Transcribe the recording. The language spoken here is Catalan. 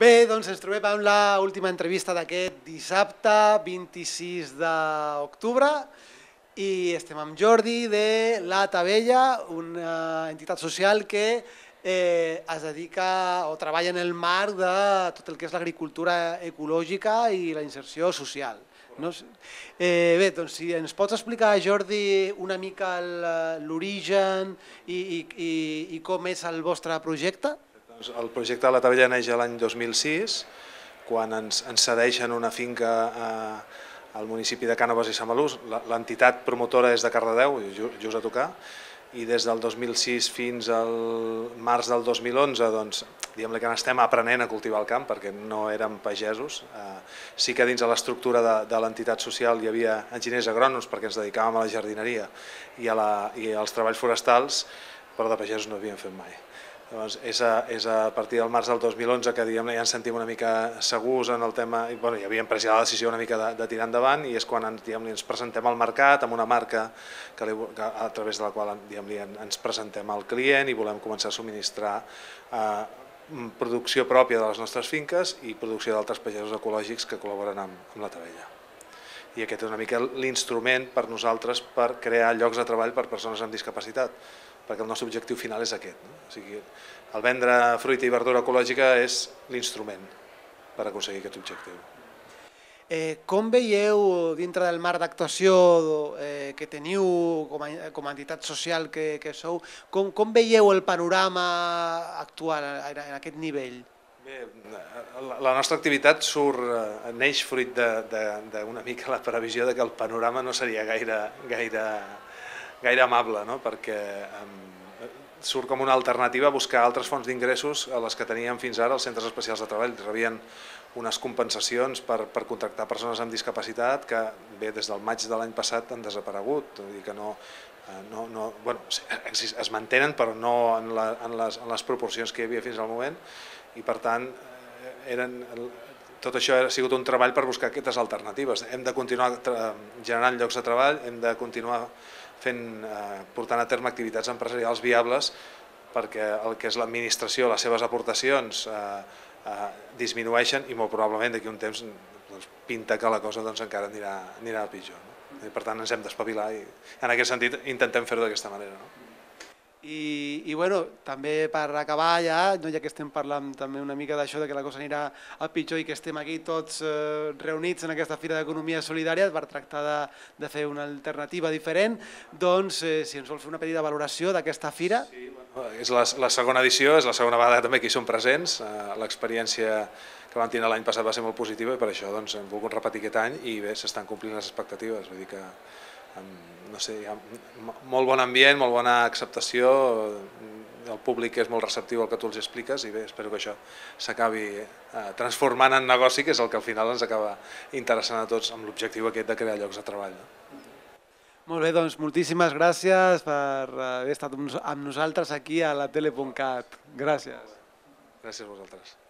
Bé, doncs ens trobem amb la última entrevista d'aquest dissabte 26 d'octubre i estem amb Jordi de La Tabella, una entitat social que eh, es dedica o treballa en el marc de tot el que és l'agricultura ecològica i la inserció social. No? Eh, bé, doncs si ens pots explicar, Jordi, una mica l'origen i, i, i, i com és el vostre projecte? Doncs el projecte de la Tabella neix l'any 2006, quan ens, ens cedeixen una finca a, al municipi de Cànoves i Samalús. L'entitat promotora és de Cardedeu, just a tocar, i des del 2006 fins al març del 2011 doncs, diguem que n'estem aprenent a cultivar el camp perquè no érem pagesos. Eh, sí que dins de l'estructura de, de l'entitat social hi havia enginyers agrònoms perquè ens dedicàvem a la jardineria i, a la, i als treballs forestals, però de pagesos no havíem fet mai. Llavors, és a, és a partir del març del 2011 que diguem, ja ens sentim una mica segurs en el tema, i, bueno, ja havíem pres la decisió una mica de, de tirar endavant i és quan ens, diguem, ens presentem al mercat amb una marca que, li, que a través de la qual diguem, ens presentem al client i volem començar a subministrar eh, producció pròpia de les nostres finques i producció d'altres pagesos ecològics que col·laboren amb, amb la Tabella. I aquest és una mica l'instrument per nosaltres per crear llocs de treball per persones amb discapacitat perquè el nostre objectiu final és aquest. No? O sigui, el vendre fruita i verdura ecològica és l'instrument per aconseguir aquest objectiu. Eh, com veieu dintre del marc d'actuació eh, que teniu com a, com a entitat social que, que sou, com, com veieu el panorama actual en, en aquest nivell? Bé, la, la nostra activitat surt, eh, neix fruit d'una mica la previsió de que el panorama no seria gaire, gaire gaire amable, no? perquè eh, surt com una alternativa a buscar altres fonts d'ingressos a les que teníem fins ara els centres especials de treball. Rebien unes compensacions per, per contractar persones amb discapacitat que bé des del maig de l'any passat han desaparegut, vull dir que no, eh, no, no, bueno, es mantenen però no en, la, en, les, en les proporcions que hi havia fins al moment i per tant eh, eren, tot això ha sigut un treball per buscar aquestes alternatives. Hem de continuar generant llocs de treball, hem de continuar fent, eh, portant a terme activitats empresarials viables perquè el que és l'administració, les seves aportacions eh, eh, disminueixen i molt probablement d'aquí un temps doncs, pinta que la cosa doncs, encara anirà, anirà pitjor. No? I per tant ens hem d'espavilar i en aquest sentit intentem fer-ho d'aquesta manera. No? I, i bueno, també per acabar ja, no, ja que estem parlant també una mica d'això, de que la cosa anirà a pitjor i que estem aquí tots eh, reunits en aquesta Fira d'Economia Solidària per tractar de, de fer una alternativa diferent, doncs eh, si ens vol fer una petita valoració d'aquesta fira. Sí, bueno, és la, la segona edició, és la segona vegada també que hi som presents, eh, l'experiència que vam tenir l'any passat va ser molt positiva i per això doncs, hem volgut repetir aquest any i bé, s'estan complint les expectatives, vull dir que no sé, ha molt bon ambient, molt bona acceptació, el públic és molt receptiu al que tu els expliques i bé, espero que això s'acabi eh, transformant en negoci, que és el que al final ens acaba interessant a tots amb l'objectiu aquest de crear llocs de treball. No? Molt bé, doncs moltíssimes gràcies per haver estat amb nosaltres aquí a la tele.cat. Gràcies. Gràcies a vosaltres.